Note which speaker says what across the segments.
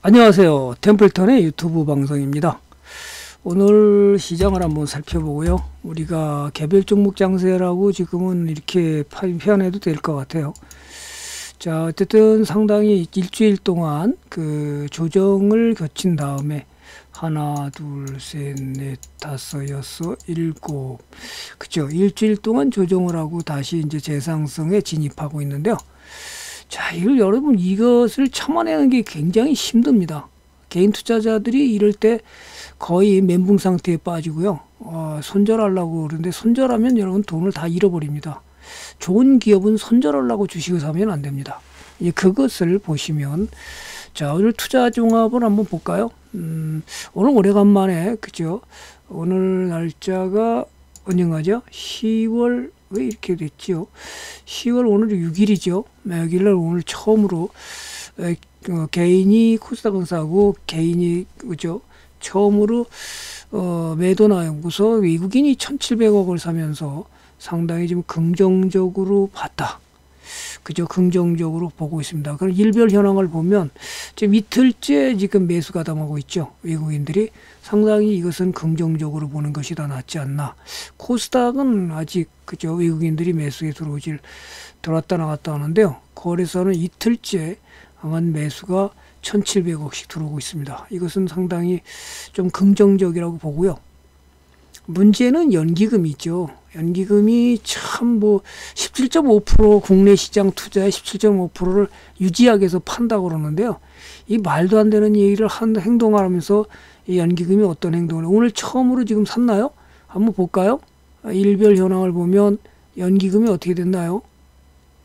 Speaker 1: 안녕하세요. 템플턴의 유튜브 방송입니다. 오늘 시장을 한번 살펴보고요. 우리가 개별 종목 장세라고 지금은 이렇게 표현해도 될 것 같아요. 자, 어쨌든 상당히 일주일 동안 그 조정을 거친 다음에 하나, 둘, 셋, 넷, 다섯, 여섯, 일곱. 그죠. 일주일 동안 조정을 하고 다시 이제 재상승에 진입하고 있는데요. 자, 이걸 여러분 이것을 참아내는 게 굉장히 힘듭니다. 개인 투자자들이 이럴 때 거의 멘붕 상태에 빠지고요. 어, 손절하려고 그러는데 손절하면 여러분 돈을 다 잃어버립니다. 좋은 기업은 손절하려고 주식을 사면 안 됩니다. 이 그것을 보시면 자 오늘 투자 종합을 한번 볼까요? 음, 오늘 오래간만에 그죠? 오늘 날짜가 언젠가죠? 10월 왜 이렇게 됐지요? 10월 오늘 6일이죠. 6일날 오늘 처음으로 에, 어, 개인이 코스닥은 사고 개인이 그죠? 처음으로 어, 매도나 연구소 외국인이 1,700억을 사면서 상당히 좀 긍정적으로 봤다. 그저 긍정적으로 보고 있습니다. 그럼 일별 현황을 보면 지금 이틀째 지금 매수가 담하고 있죠. 외국인들이 상당히 이것은 긍정적으로 보는 것이 더 낫지 않나. 코스닥은 아직 그저 외국인들이 매수에 들어오질 들어왔다 나갔다 하는데요. 거래소는 이틀째 한 매수가 1,700억씩 들어오고 있습니다. 이것은 상당히 좀 긍정적이라고 보고요. 문제는 연기금이죠. 연기금이 참 뭐 17.5% 국내 시장 투자의 17.5%를 유지하기 위해서 판다고 그러는데요. 이 말도 안 되는 얘기를 한 행동을 하면서 이 연기금이 어떤 행동을 오늘 처음으로 지금 샀나요? 한번 볼까요? 일별 현황을 보면 연기금이 어떻게 됐나요?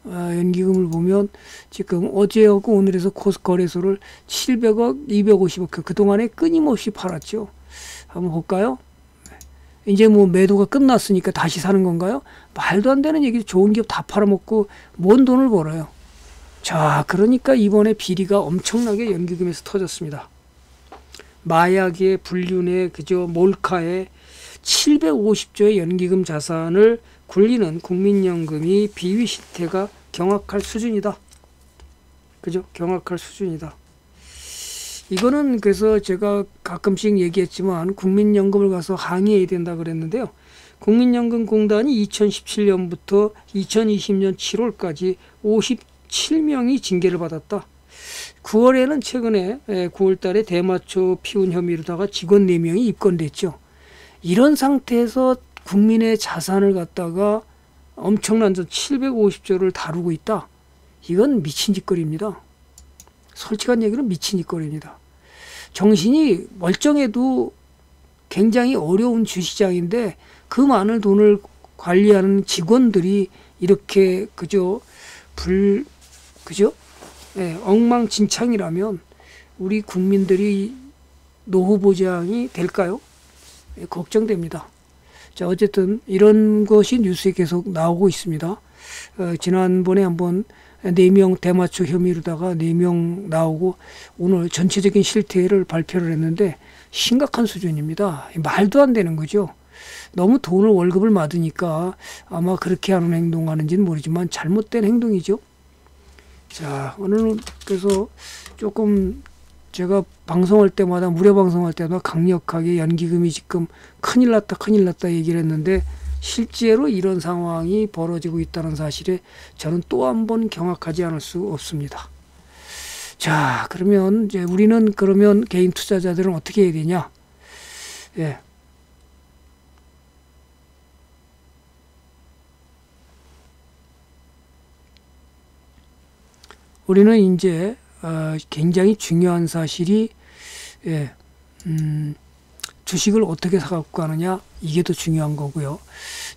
Speaker 1: 아, 연기금을 보면 지금 어제하고 오늘에서 코스 거래소를 700억, 250억 그 그동안에 끊임없이 팔았죠. 한번 볼까요? 이제 뭐 매도가 끝났으니까 다시 사는 건가요? 말도 안 되는 얘기 좋은 기업 다 팔아먹고 뭔 돈을 벌어요. 자, 그러니까 이번에 비리가 엄청나게 연기금에서 터졌습니다. 마약에 불륜에 그저 몰카에 750조의 연기금 자산을 굴리는 국민연금이 비위 실태가 경악할 수준이다. 그죠? 경악할 수준이다. 이거는 그래서 제가 가끔씩 얘기했지만 국민연금을 가서 항의해야 된다 그랬는데요. 국민연금공단이 2017년부터 2020년 7월까지 57명이 징계를 받았다. 9월에는 최근에 9월 달에 대마초 피운 혐의로다가 직원 4명이 입건됐죠. 이런 상태에서 국민의 자산을 갖다가 엄청난 750조를 다루고 있다. 이건 미친 짓거리입니다. 솔직한 얘기는 미친 짓거리입니다. 정신이 멀쩡해도 굉장히 어려운 주시장인데 그 많은 돈을 관리하는 직원들이 이렇게 그저 불 그죠? 예, 엉망진창이라면 우리 국민들이 노후 보장이 될까요? 예, 걱정됩니다. 자, 어쨌든 이런 것이 뉴스에 계속 나오고 있습니다. 어, 지난번에 한번 네 명 대마초 혐의로다가 네 명 나오고 오늘 전체적인 실태를 발표를 했는데 심각한 수준입니다. 말도 안 되는 거죠. 너무 돈을 월급을 받으니까 아마 그렇게 하는 행동하는지는 모르지만 잘못된 행동이죠. 자, 오늘은 그래서 조금 제가 방송할 때마다 무료 방송할 때마다 강력하게 연기금이 지금 큰일 났다 큰일 났다 얘기를 했는데 실제로 이런 상황이 벌어지고 있다는 사실에 저는 또 한 번 경악하지 않을 수 없습니다. 자, 그러면 이제 우리는 그러면 개인 투자자들은 어떻게 해야 되냐? 예. 우리는 이제 어, 굉장히 중요한 사실이 예, 음, 주식을 어떻게 사갖고 가느냐 이게 더 중요한 거고요.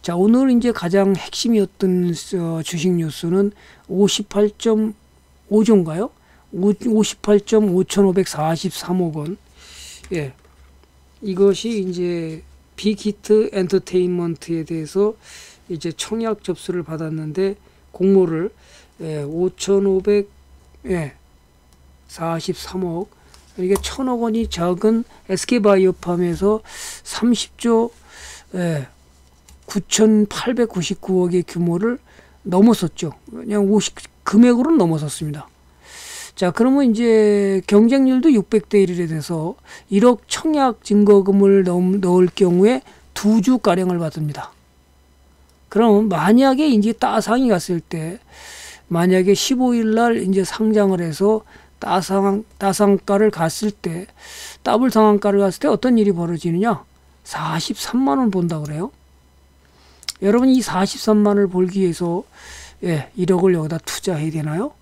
Speaker 1: 자 오늘 이제 가장 핵심이었던 어, 주식 뉴스는 58.5조인가요? 58.5543억 원. 예, 이것이 이제 빅히트 엔터테인먼트에 대해서 이제 청약 접수를 받았는데 공모를 예, 5,500 예, 43억 이게 천억 원이 적은 SK바이오팜에서 30조 예, 9,899억의 규모를 넘어섰죠. 그냥 50 금액으로는 넘어섰습니다. 자, 그러면 이제 경쟁률도 600대 1에 돼서 1억 청약 증거금을 넣을 경우에 두 주 가량을 받습니다. 그럼 만약에 이제 따상이 갔을 때 만약에 15일 날 이제 상장을 해서 따상 따상가를 갔을 때 더블 상한가를 갔을 때 어떤 일이 벌어지느냐? 43만 원 본다 그래요. 여러분 이 43만 원을 벌기 위해서 예, 1억을 여기다 투자해야 되나요?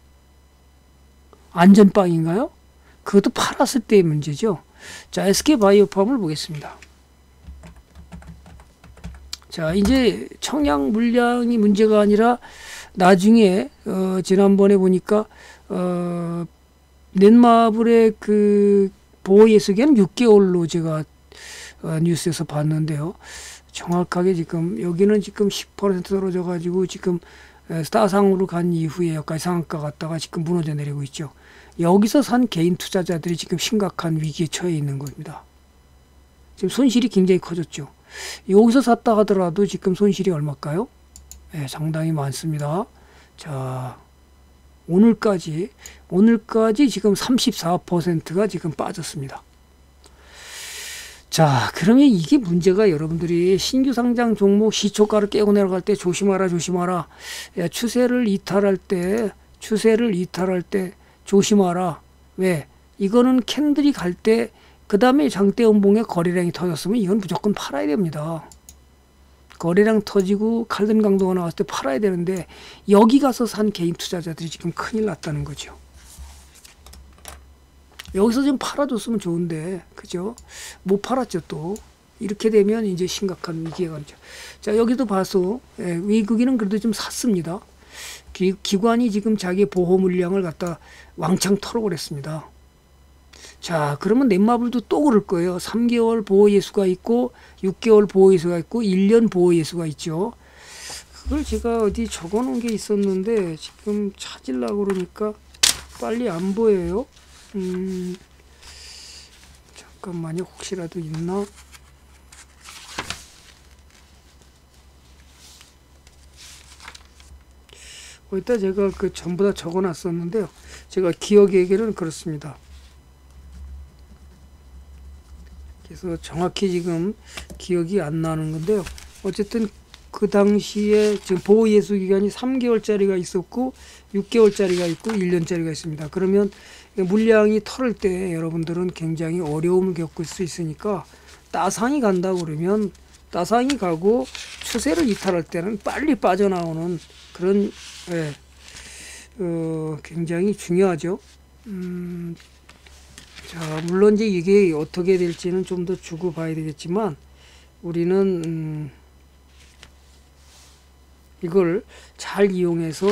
Speaker 1: 안전빵인가요? 그것도 팔았을 때의 문제죠. 자, SK바이오팜을 보겠습니다. 자, 이제 청약 물량이 문제가 아니라 나중에 어, 지난번에 보니까 어, 넷마블의 그 보호 예수기는 6개월로 제가 어, 뉴스에서 봤는데요. 정확하게 지금 여기는 지금 10% 떨어져 가지고 지금 스타상으로 간 이후에 여기까지 상한가 갔다가 지금 무너져 내리고 있죠. 여기서 산 개인 투자자들이 지금 심각한 위기에 처해 있는 겁니다. 지금 손실이 굉장히 커졌죠. 여기서 샀다 하더라도 지금 손실이 얼마일까요? 네, 상당히 많습니다. 자, 오늘까지, 오늘까지 지금 34%가 지금 빠졌습니다. 자, 그러면 이게 문제가 여러분들이 신규 상장 종목 시초가를 깨고 내려갈 때 조심하라, 조심하라. 야, 추세를 이탈할 때, 추세를 이탈할 때 조심하라. 왜? 이거는 캔들이 갈 때 그 다음에 장대 음봉에 거래량이 터졌으면 이건 무조건 팔아야 됩니다. 거래량 터지고 칼든 강도가 나왔을 때 팔아야 되는데 여기 가서 산 개인 투자자들이 지금 큰일 났다는 거죠. 여기서 좀 팔아줬으면 좋은데 그죠? 못 팔았죠 또. 이렇게 되면 이제 심각한 위기가 가죠. 자 여기도 봐서 예, 외국인은 그래도 좀 샀습니다. 기, 기관이 지금 자기 보호 물량을 갖다 왕창 털어버렸습니다. 자, 그러면 넷마블도 또 그럴 거예요. 3개월 보호 예수가 있고 6개월 보호 예수가 있고 1년 보호 예수가 있죠. 그걸 제가 어디 적어 놓은 게 있었는데 지금 찾으려고 그러니까 빨리 안 보여요. 음, 잠깐만요. 혹시라도 있나? 거기다 제가 그 전부 다 적어 놨었는데요. 제가 기억에게는 그렇습니다. 그래서 정확히 지금 기억이 안 나는 건데요. 어쨌든 그 당시에 지금 보호 예수 기간이 3개월짜리가 있었고 6개월짜리가 있고 1년짜리가 있습니다. 그러면 물량이 털을 때 여러분들은 굉장히 어려움을 겪을 수 있으니까 따상이 간다 그러면 따상이 가고 추세를 이탈할 때는 빨리 빠져나오는 그런 예, 어, 굉장히 중요하죠. 음, 자, 물론 이제 이게 어떻게 될지는 좀 더 주고 봐야 되겠지만 우리는 음, 이걸 잘 이용해서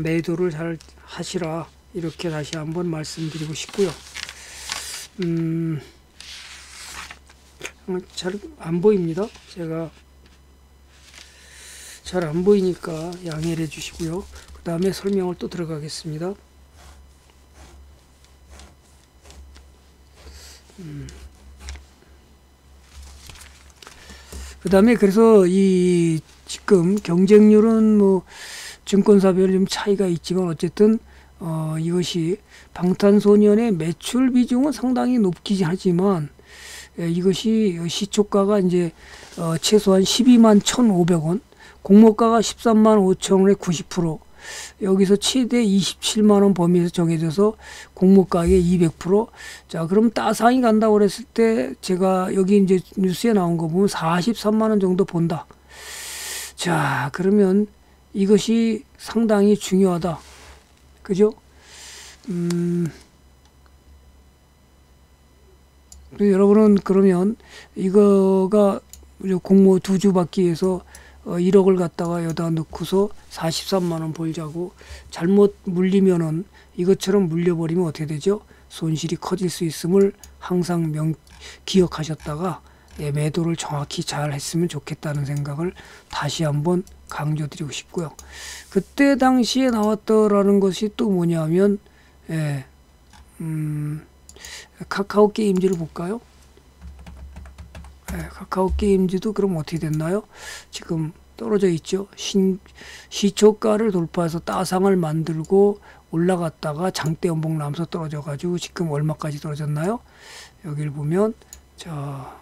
Speaker 1: 매도를 잘 하시라 이렇게 다시 한번 말씀드리고 싶고요. 음, 잘 안 보입니다. 제가 잘 안 보이니까 양해를 해주시고요. 그 다음에 설명을 또 들어가겠습니다. 음. 그 다음에 그래서 이 지금 경쟁률은 뭐 증권사별 좀 차이가 있지만 어쨌든 어 이것이 방탄소년의 매출 비중은 상당히 높긴 하지만 예, 이것이 시초가가 이제 어 최소한 12만 1,500원, 공모가가 13만 5천 원에 90%, 여기서 최대 27만 원 범위에서 정해져서 공모가액의 200%. 자, 그럼 따상이 간다고 그랬을 때 제가 여기 이제 뉴스에 나온 거 보면 43만 원 정도 본다. 자, 그러면 이것이 상당히 중요하다. 그죠? 음. 여러분은 그러면 이거가 공모 두 주 받기 위해서 어, 1억을 갖다가 여기다 넣고서 43만 원 벌자고 잘못 물리면은 이것처럼 물려버리면 어떻게 되죠? 손실이 커질 수 있음을 항상 명 기억하셨다가 예, 매도를 정확히 잘 했으면 좋겠다는 생각을 다시 한번 강조드리고 싶고요. 그때 당시에 나왔더라는 것이 또 뭐냐면 예, 음, 카카오 게임즈를 볼까요? 예, 카카오 게임즈도 그럼 어떻게 됐나요? 지금 떨어져 있죠. 신, 시초가를 돌파해서 따상을 만들고 올라갔다가 장대 연봉 나면서 떨어져 가지고 지금 얼마까지 떨어졌나요? 여기를 보면 자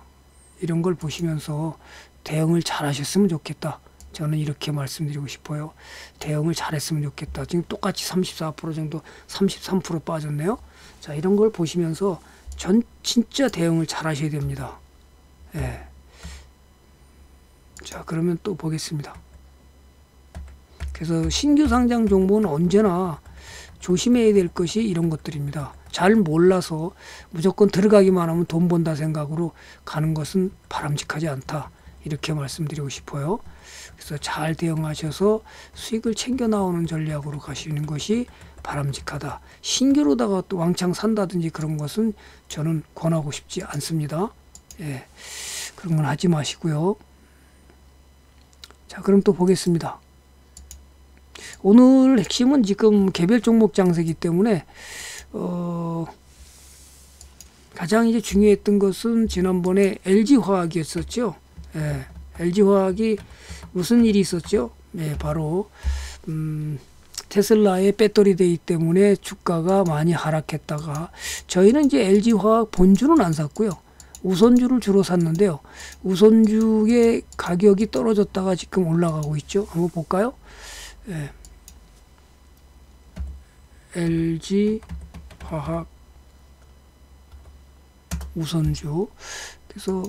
Speaker 1: 이런 걸 보시면서 대응을 잘 하셨으면 좋겠다. 저는 이렇게 말씀드리고 싶어요. 대응을 잘했으면 좋겠다. 지금 똑같이 34% 정도, 33% 빠졌네요. 자, 이런 걸 보시면서 전 진짜 대응을 잘 하셔야 됩니다. 예. 자, 그러면 또 보겠습니다. 그래서 신규 상장 정보는 언제나 조심해야 될 것이 이런 것들입니다. 잘 몰라서 무조건 들어가기만 하면 돈 번다 생각으로 가는 것은 바람직하지 않다. 이렇게 말씀드리고 싶어요. 그래서 잘 대응하셔서 수익을 챙겨 나오는 전략으로 가시는 것이 바람직하다. 신규로다가 또 왕창 산다든지 그런 것은 저는 권하고 싶지 않습니다. 예. 그런 건 하지 마시고요. 자, 그럼 또 보겠습니다. 오늘 핵심은 지금 개별 종목 장세기 때문에 어, 가장 이제 중요했던 것은 지난번에 LG 화학이었었죠. 예, LG 화학이 무슨 일이 있었죠? 네, 바로 음, 테슬라의 배터리 데이 때문에 주가가 많이 하락했다가 저희는 이제 LG 화학 본주는 안 샀고요. 우선주를 주로 샀는데요. 우선주의 가격이 떨어졌다가 지금 올라가고 있죠. 한번 볼까요? 예. LG 화학 우선주. 그래서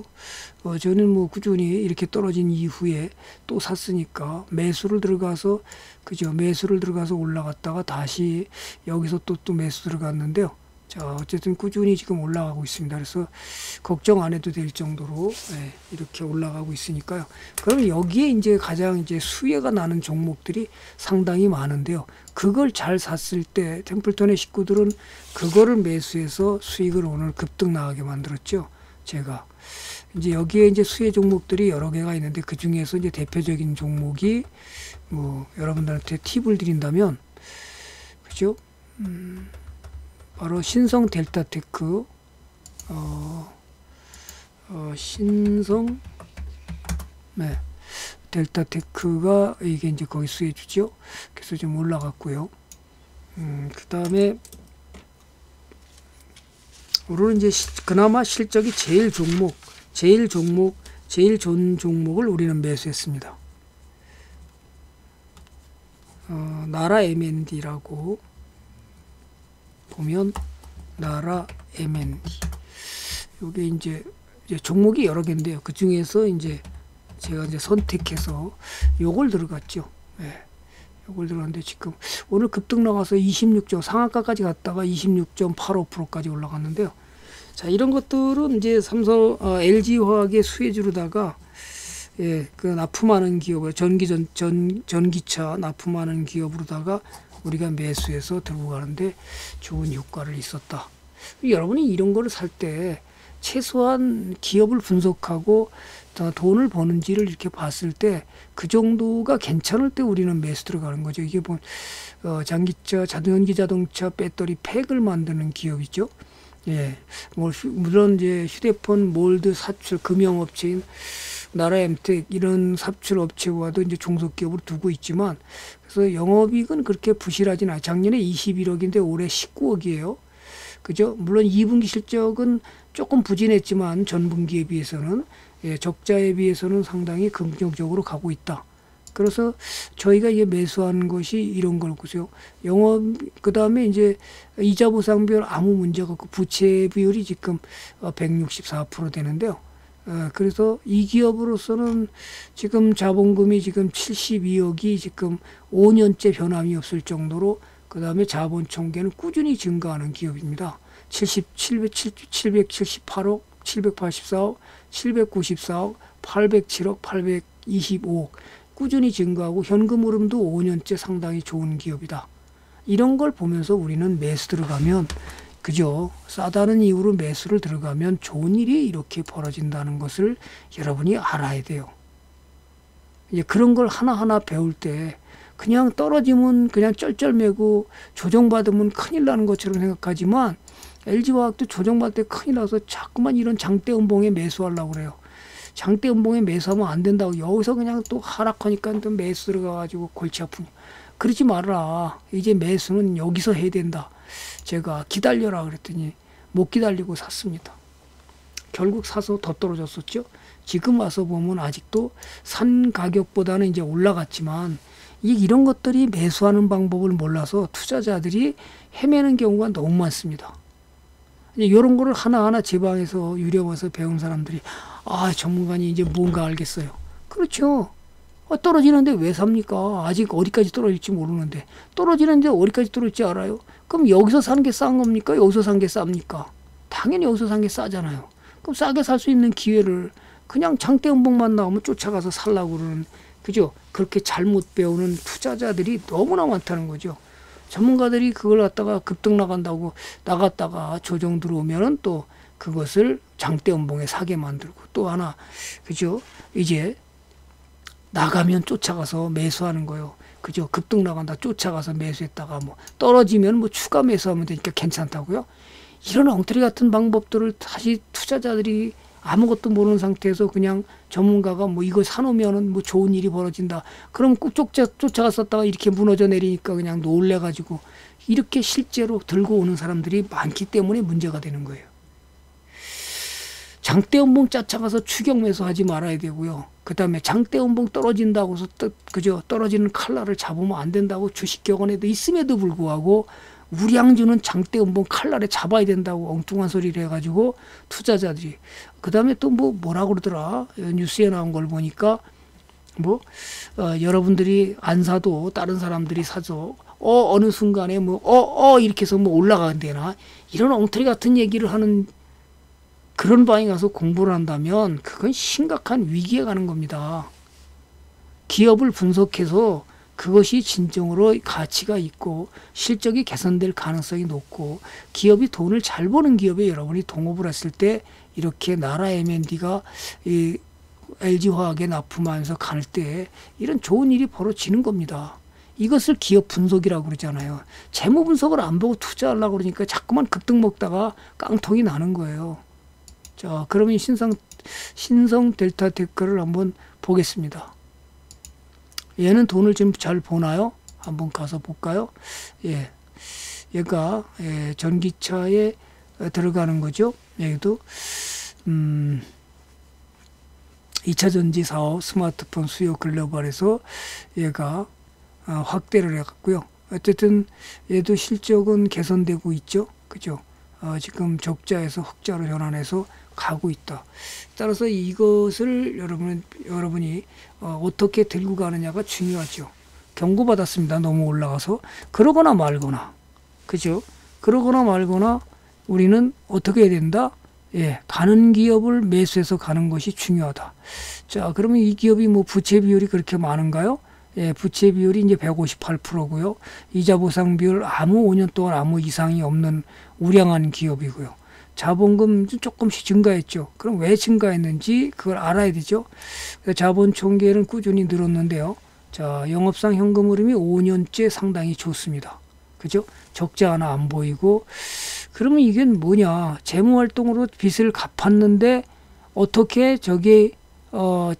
Speaker 1: 어, 저는 뭐 꾸준히 이렇게 떨어진 이후에 또 샀으니까 매수를 들어가서 그죠 매수를 들어가서 올라갔다가 다시 여기서 또또 매수 들어갔는데요. 자 어쨌든 꾸준히 지금 올라가고 있습니다. 그래서 걱정 안 해도 될 정도로 네, 이렇게 올라가고 있으니까요. 그럼 여기에 이제 가장 이제 수혜가 나는 종목들이 상당히 많은데요. 그걸 잘 샀을 때 템플턴의 식구들은 그거를 매수해서 수익을 오늘 급등 나가게 만들었죠. 제가 이제 여기에 이제 수혜 종목들이 여러 개가 있는데 그 중에서 이제 대표적인 종목이 뭐 여러분들한테 팁을 드린다면 그죠? 음, 바로 신성 델타테크 어, 어 신성 네 델타테크가 이게 이제 거기 수혜 주죠. 그래서 좀 올라갔고요. 음, 그 다음에 오늘은 이제 시, 그나마 실적이 제일 종목 제일 종목, 제일 좋은 종목을 우리는 매수했습니다. 어, 나라 M&D라고 보면 나라 M&D. 요게 이제, 이제 종목이 여러 개인데요. 그 중에서 이제 제가 이제 선택해서 요걸 들어갔죠. 네. 요걸 들어갔는데 지금 오늘 급등 나가서 26점 상한가까지 갔다가 26.85%까지 올라갔는데요. 자, 이런 것들은 이제 삼성, 어, LG화학의 수혜주로다가 예, 그 납품하는 기업을 전기 전 전 전기차 납품하는 기업으로다가 우리가 매수해서 들고 가는데 좋은 효과를 있었다. 여러분이 이런 거를 살 때 최소한 기업을 분석하고 돈을 버는지를 이렇게 봤을 때 그 정도가 괜찮을 때 우리는 매수 들어가는 거죠. 이게 뭐 어, 장기차, 자동기 자동차 배터리 팩을 만드는 기업이죠. 예, 뭐 물론 이제 휴대폰 몰드 사출 금융업체인 나라 엠텍 이런 사출 업체와도 이제 종속기업으로 두고 있지만 그래서 영업이익은 그렇게 부실하진 않아요. 작년에 21억인데 올해 19억이에요. 그죠? 물론 2분기 실적은 조금 부진했지만 전분기에 비해서는 예, 적자에 비해서는 상당히 긍정적으로 가고 있다. 그래서 저희가 이제 매수한 것이 이런 걸 보세요. 영업 그 다음에 이제 이자 보상 비율 아무 문제가 없고 부채 비율이 지금 164% 되는데요. 어, 그래서 이 기업으로서는 지금 자본금이 지금 72억이 지금 5년째 변함이 없을 정도로 그 다음에 자본 총계는 꾸준히 증가하는 기업입니다. 70, 700, 778억, 784억, 794억, 807억, 825억. 꾸준히 증가하고 현금 흐름도 5년째 상당히 좋은 기업이다. 이런 걸 보면서 우리는 매수 들어가면 그죠? 싸다는 이유로 매수를 들어가면 좋은 일이 이렇게 벌어진다는 것을 여러분이 알아야 돼요. 이제 그런 걸 하나하나 배울 때 그냥 떨어지면 그냥 쩔쩔매고 조정받으면 큰일 나는 것처럼 생각하지만 LG화학도 조정받을 때 큰일 나서 자꾸만 이런 장대 음봉에 매수하려고 그래요. 장대 음봉에 매수하면 안 된다고 여기서 그냥 또 하락하니까 또 매수 들어가가지고 골치 아프냐. 그러지 말라. 이제 매수는 여기서 해야 된다. 제가 기다려라 그랬더니 못 기다리고 샀습니다. 결국 사서 더 떨어졌었죠. 지금 와서 보면 아직도 산 가격보다는 이제 올라갔지만 이런 것들이 매수하는 방법을 몰라서 투자자들이 헤매는 경우가 너무 많습니다. 이런 거를 하나하나 제 방에서 유려와서 배운 사람들이 아 전문가니 이제 뭔가 알겠어요. 그렇죠. 아, 떨어지는데 왜 삽니까? 아직 어디까지 떨어질지 모르는데 떨어지는데 어디까지 떨어질지 알아요? 그럼 여기서 사는 게 싼 겁니까? 여기서 산 게 쌉니까? 당연히 여기서 산 게 싸잖아요. 그럼 싸게 살 수 있는 기회를 그냥 장대 음봉만 나오면 쫓아가서 살라고 그러는 그죠? 그렇게 잘못 배우는 투자자들이 너무나 많다는 거죠. 전문가들이 그걸 갖다가 급등 나간다고 나갔다가 조정 들어오면은 또 그것을 장대 음봉에 사게 만들고 또 하나 그죠? 이제 나가면 쫓아가서 매수하는 거요. 그죠? 급등 나간다 쫓아가서 매수했다가 뭐 떨어지면 뭐 추가 매수하면 되니까 괜찮다고요. 이런 엉터리 같은 방법들을 다시 투자자들이 아무것도 모르는 상태에서 그냥 전문가가 뭐 이거 사놓으면은 뭐 좋은 일이 벌어진다. 그럼 꼭 쫓아, 쫓아갔었다가 이렇게 무너져 내리니까 그냥 놀래가지고 이렇게 실제로 들고 오는 사람들이 많기 때문에 문제가 되는 거예요. 장대 음봉 쫓아가서 추격 매수 하지 말아야 되고요. 그 다음에 장대 음봉 떨어진다고 해서 그죠 떨어지는 칼날을 잡으면 안 된다고 주식 격언에도 있음에도 불구하고 우량주는 장대 음봉 칼날에 잡아야 된다고 엉뚱한 소리를 해가지고 투자자들이. 그 다음에 또 뭐 뭐라 그러더라? 뉴스에 나온 걸 보니까 뭐 어, 여러분들이 안 사도 다른 사람들이 사죠. 어 어느 순간에 뭐 어어 어, 이렇게 해서 뭐 올라간대나? 이런 엉터리 같은 얘기를 하는 그런 방에 가서 공부를 한다면 그건 심각한 위기에 가는 겁니다. 기업을 분석해서 그것이 진정으로 가치가 있고 실적이 개선될 가능성이 높고 기업이 돈을 잘 버는 기업에 여러분이 동업을 했을 때 이렇게 나라 M&D가 이 LG화학에 납품하면서 갈 때 이런 좋은 일이 벌어지는 겁니다. 이것을 기업 분석이라고 그러잖아요. 재무 분석을 안 보고 투자하려고 그러니까 자꾸만 급등 먹다가 깡통이 나는 거예요. 자, 그러면 신성, 신성 델타 테크를 한번 보겠습니다. 얘는 돈을 좀 잘 보나요? 한번 가서 볼까요? 예. 얘가 예, 전기차에 들어가는 거죠. 여기도 음 2차 전지 사업 스마트폰 수요 글로벌에서 얘가 어, 확대를 해갔고요. 어쨌든 얘도 실적은 개선되고 있죠. 그죠? 어, 지금 적자에서 흑자로 전환해서 가고 있다. 따라서 이것을 여러분 여러분이 어, 어떻게 들고 가느냐가 중요하죠. 경고받았습니다. 너무 올라가서 그러거나 말거나 그죠? 그러거나 말거나 우리는 어떻게 해야 된다? 예, 가는 기업을 매수해서 가는 것이 중요하다. 자, 그러면 이 기업이 뭐 부채 비율이 그렇게 많은가요? 예, 부채 비율이 이제 158%고요. 이자 보상 비율 아무 5년 동안 아무 이상이 없는 우량한 기업이고요. 자본금 조금씩 증가했죠. 그럼 왜 증가했는지 그걸 알아야 되죠. 자본 총계는 꾸준히 늘었는데요. 자, 영업상 현금 흐름이 5년째 상당히 좋습니다. 그죠? 적자 하나 안 보이고 그러면 이게 뭐냐? 재무 활동으로 빚을 갚았는데 어떻게 저게 어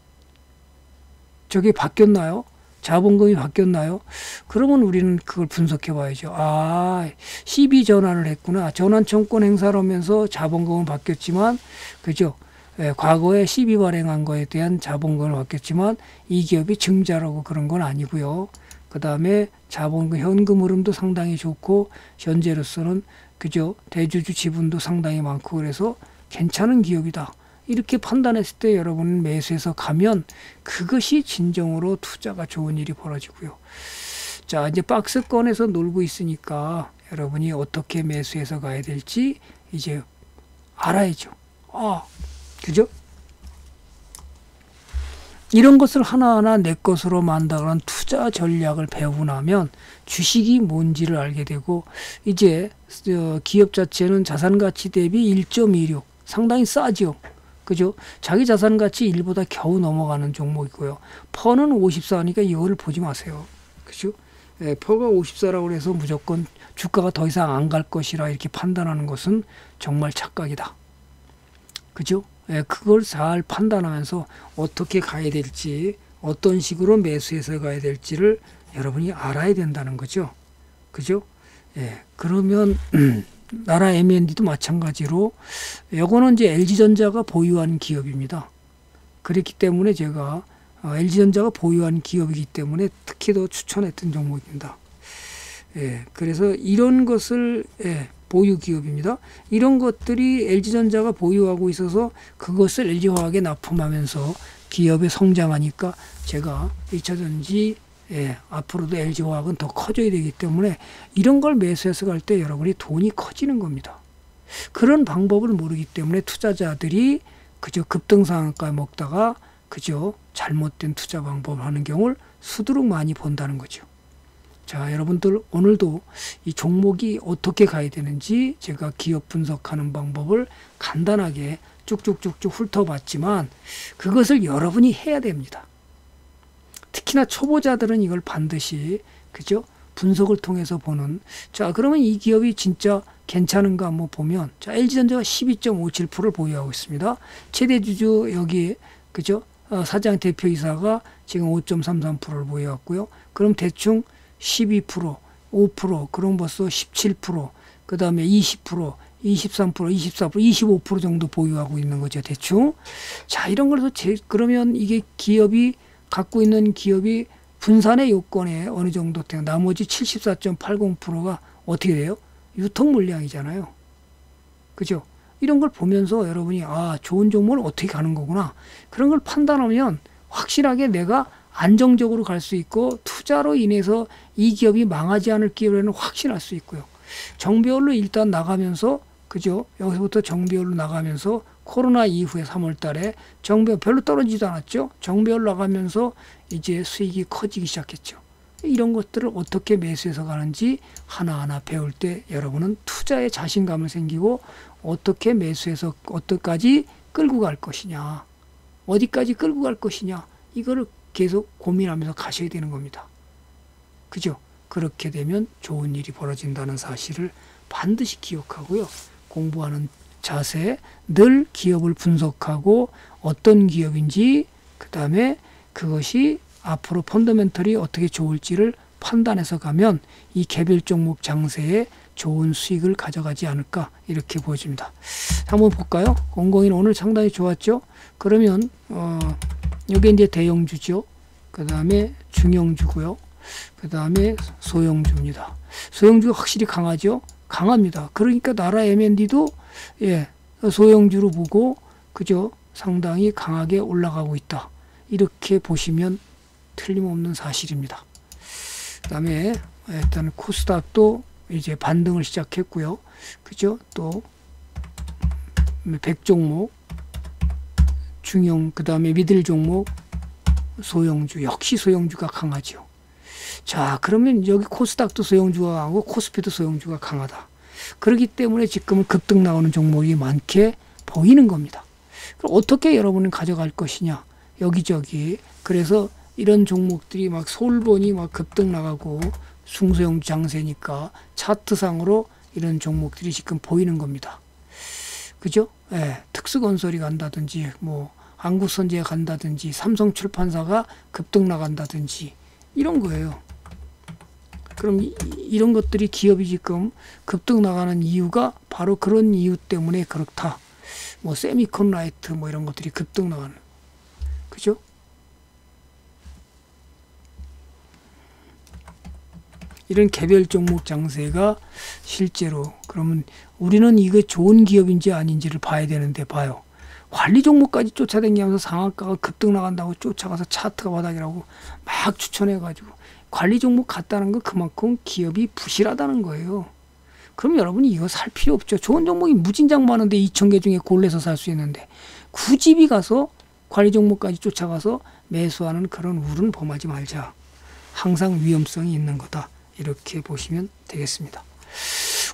Speaker 1: 저게 바뀌었나요? 자본금이 바뀌었나요? 그러면 우리는 그걸 분석해 봐야죠. 아, CB 전환을 했구나. 전환 청권 행사를 하면서 자본금은 바뀌었지만, 그죠? 예, 과거에 CB 발행한 거에 대한 자본금을 바뀌었지만, 이 기업이 증자라고 그런 건 아니고요. 그 다음에 자본금, 현금 흐름도 상당히 좋고, 현재로서는, 그죠? 대주주 지분도 상당히 많고, 그래서 괜찮은 기업이다. 이렇게 판단했을 때 여러분 매수해서 가면 그것이 진정으로 투자가 좋은 일이 벌어지고요. 자, 이제 박스권에서 놀고 있으니까 여러분이 어떻게 매수해서 가야 될지 이제 알아야죠. 아, 그죠? 이런 것을 하나하나 내 것으로 만다는 투자 전략을 배우고 나면 주식이 뭔지를 알게 되고 이제 어, 기업 자체는 자산 가치 대비 1.26 상당히 싸죠. 그죠? 자기 자산 가치 1보다 겨우 넘어가는 종목이고요. 퍼는 54니까 이거를 보지 마세요. 그죠? 예, 퍼가 54라고 해서 무조건 주가가 더 이상 안 갈 것이라 이렇게 판단하는 것은 정말 착각이다. 그죠? 예, 그걸 잘 판단하면서 어떻게 가야 될지 어떤 식으로 매수해서 가야 될지를 여러분이 알아야 된다는 거죠. 그죠? 예. 그러면 나라 M&D도 마찬가지로 요거는 이제 LG전자가 보유한 기업입니다. 그렇기 때문에 제가 어, LG전자가 보유한 기업이기 때문에 특히 더 추천했던 종목입니다. 예, 그래서 이런 것을 예, 보유 기업입니다. 이런 것들이 LG전자가 보유하고 있어서 그것을 LG화학에 납품하면서 기업이 성장하니까 제가 2차전지 예, 앞으로도 LG화학은 더 커져야 되기 때문에 이런 걸 매수해서 갈 때 여러분이 돈이 커지는 겁니다. 그런 방법을 모르기 때문에 투자자들이 그저 급등상한가 먹다가 그저 잘못된 투자 방법을 하는 경우를 수두룩 많이 본다는 거죠. 자, 여러분들 오늘도 이 종목이 어떻게 가야 되는지 제가 기업 분석하는 방법을 간단하게 쭉쭉쭉쭉 훑어봤지만 그것을 여러분이 해야 됩니다. 특히나 초보자들은 이걸 반드시 그죠? 분석을 통해서 보는 자 그러면 이 기업이 진짜 괜찮은가 한번 보면 자 LG전자가 12.57%를 보유하고 있습니다. 최대 주주 여기 그죠? 어, 사장 대표이사가 지금 5.33%를 보유했고요. 그럼 대충 12%, 5%, 그럼 벌써 17%, 그 다음에 20%, 23%, 24%, 25% 정도 보유하고 있는 거죠. 대충. 자, 이런 걸서 그러면 이게 기업이 갖고 있는 기업이 분산의 요건에 어느 정도 돼요. 나머지 74.80%가 어떻게 돼요? 유통 물량이잖아요. 그죠? 이런 걸 보면서 여러분이 아, 좋은 종목을 어떻게 가는 거구나. 그런 걸 판단하면 확실하게 내가 안정적으로 갈 수 있고 투자로 인해서 이 기업이 망하지 않을 기회는 확신할 수 있고요. 정비별로 일단 나가면서 그죠? 여기서부터 정비별로 나가면서 코로나 이후에 3월 달에 정비별 별로 떨어지지도 않았죠. 정비별 나가면서 이제 수익이 커지기 시작했죠. 이런 것들을 어떻게 매수해서 가는지 하나하나 배울 때 여러분은 투자에 자신감을 생기고 어떻게 매수해서 어디까지 끌고 갈 것이냐 어디까지 끌고 갈 것이냐 이거를 계속 고민하면서 가셔야 되는 겁니다. 그죠? 그렇게 되면 좋은 일이 벌어진다는 사실을 반드시 기억하고요. 공부하는 자세, 늘 기업을 분석하고 어떤 기업인지, 그 다음에 그것이 앞으로 펀더멘털이 어떻게 좋을지를 판단해서 가면 이 개별 종목 장세에 좋은 수익을 가져가지 않을까 이렇게 보여집니다. 한번 볼까요? 공공인 오늘 상당히 좋았죠? 그러면 어, 여기 이제 대형주죠. 그 다음에 중형주고요. 그 다음에 소형주입니다. 소형주가 확실히 강하죠. 강합니다. 그러니까 나라 M&D도 예, 소형주로 보고 그죠? 상당히 강하게 올라가고 있다. 이렇게 보시면 틀림없는 사실입니다. 그 다음에 일단 코스닥도 이제 반등을 시작했고요. 그죠? 또 백종목 중형 그 다음에 미들 종목 소형주 역시 소형주가 강하죠. 자 그러면 여기 코스닥도 소형주가 강하고 코스피도 소형주가 강하다. 그렇기 때문에 지금은 급등 나오는 종목이 많게 보이는 겁니다. 그럼 어떻게 여러분은 가져갈 것이냐 여기저기 그래서 이런 종목들이 막 솔본이 막 급등 나가고 숭소형 장세니까 차트상으로 이런 종목들이 지금 보이는 겁니다. 그죠? 예, 특수건설이 간다든지 뭐 한국선제가 간다든지 삼성출판사가 급등 나간다든지 이런 거예요. 그럼 이, 런 것들이 기업이 지금 급등 나가는 이유가 바로 그런 이유 때문에 그렇다. 뭐 세미콘 라이트 뭐 이런 것들이 급등 나가는. 그죠? 이런 개별 종목 장세가 실제로 그러면 우리는 이게 좋은 기업인지 아닌지를 봐야 되는데 봐요. 관리 종목까지 쫓아다니면서 상한가가 급등 나간다고 쫓아가서 차트가 바닥이라고 막 추천해가지고 관리 종목 같다는 건 그만큼 기업이 부실하다는 거예요. 그럼 여러분이 이거 살 필요 없죠. 좋은 종목이 무진장 많은데 2천 개 중에 골라서 살 수 있는데 굳이 비 가서 관리 종목까지 쫓아가서 매수하는 그런 우는 범하지 말자. 항상 위험성이 있는 거다. 이렇게 보시면 되겠습니다.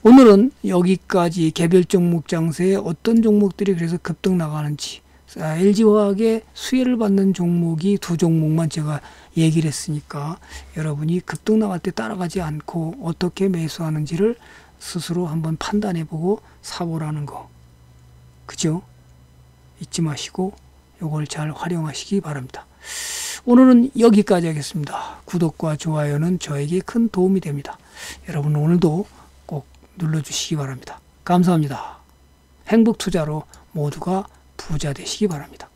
Speaker 1: 오늘은 여기까지 개별 종목 장세에 어떤 종목들이 그래서 급등 나가는지 LG화학의 수혜를 받는 종목이 두 종목만 제가 얘기를 했으니까 여러분이 급등 나갈 때 따라가지 않고 어떻게 매수하는지를 스스로 한번 판단해 보고 사보라는 거. 그죠? 잊지 마시고 요걸 잘 활용하시기 바랍니다. 오늘은 여기까지 하겠습니다. 구독과 좋아요는 저에게 큰 도움이 됩니다. 여러분 오늘도 꼭 눌러주시기 바랍니다. 감사합니다. 행복 투자로 모두가 부자 되시기 바랍니다.